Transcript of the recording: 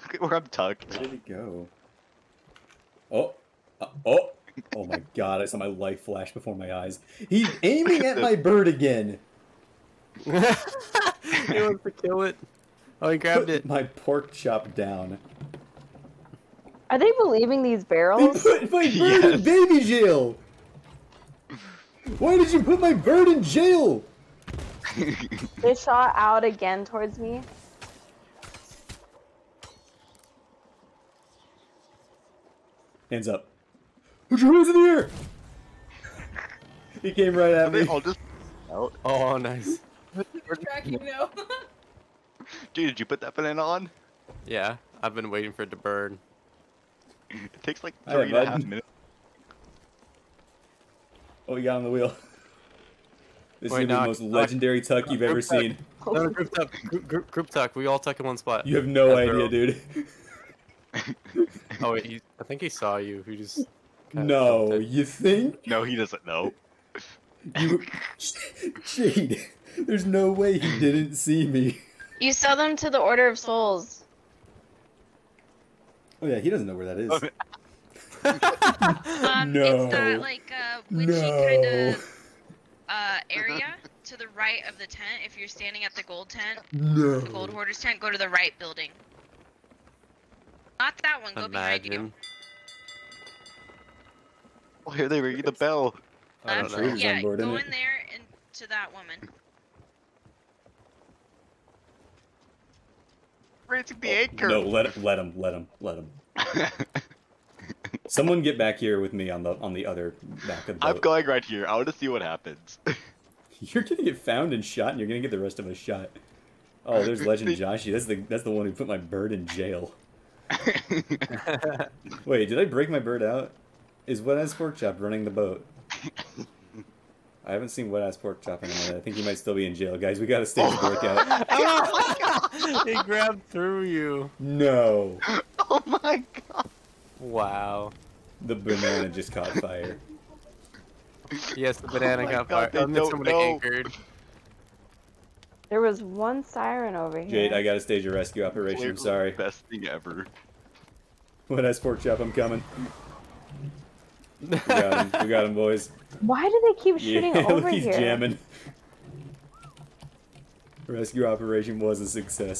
Look at where I'm tucked. Where did he go? Oh, uh, oh, oh my god! I saw my life flash before my eyes. He's aiming at my bird again. he wants to kill it. Oh, he grabbed Put it. My pork chop down. Are they believing these They barrels? put my bird Yes. in baby jail. Why did you put my bird in jail? they shot out again towards me. Hands up. Put your hands in the air. He came right at me. all just out. Oh, nice. We're tracking no. Dude, did you put that banana on? Yeah, I've been waiting for it to burn. It takes like Hi, three and a half minutes. Oh, you got on the wheel. This Wait, is gonna be no, the most I- legendary tuck you've ever Group tuck. seen. No, no, group tuck. Group, group, group tuck. We all tuck in one spot. You have no That's idea, barrel. dude. Oh wait, he, I think he saw you. He just. No, you think? No, he doesn't know. You, Jade. There's no way he didn't see me. You sell them to the Order of Souls. Oh yeah, he doesn't know where that is. Um, No. It's that like uh, witchy kind of uh, area to the right of the tent. If you're standing at the gold tent, No. the gold hoarders tent, go to the right building. Not that one. Go behind you. Imagine. Oh, here they ring the bell. I don't know. Intruders Yeah, on board, go in it? there and to that woman. Raising the oh, anchor. No, let let him, let him, let him. Someone get back here with me on the on the other back of the Boat. I'm going right here. I want to see what happens. You're gonna get found and shot, and you're gonna get the rest of us shot. Oh, there's Legend Joshi. That's the that's the one who put my bird in jail. Wait, did I break my bird out? Is Wet Ass Pork Chop running the boat? I haven't seen Wet Ass Pork Chop in a minute. I think he might still be in jail, guys. We gotta stage the workout. Oh he grabbed through you. No, oh my god. Wow. the banana just caught fire. Yes, the banana Oh my got God, fired. they And then don't know. anchored. There was one siren over here. Jade, I gotta stage a rescue operation. I'm Literally sorry. Best thing ever. Wet Ass Pork Chop, I'm coming. We got him. We got him, boys. Why do they keep shooting yeah, over he's here? jamming. Rescue operation was a success.